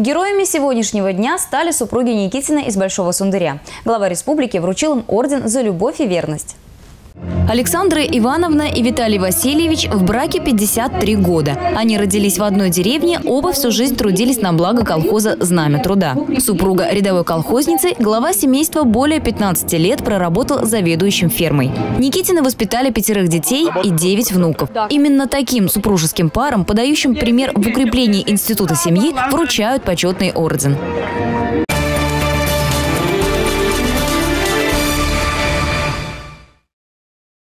Героями сегодняшнего дня стали супруги Никитина из Большого Сундыря. Глава республики вручил им орден за любовь и верность. Александра Ивановна и Виталий Васильевич в браке 53 года. Они родились в одной деревне, оба всю жизнь трудились на благо колхоза «Знамя труда». Супруга рядовой колхозницы, глава семейства более 15 лет проработал заведующим фермой. Никитины воспитали пятерых детей и девять внуков. Именно таким супружеским парам, подающим пример в укреплении института семьи, вручают почетный орден.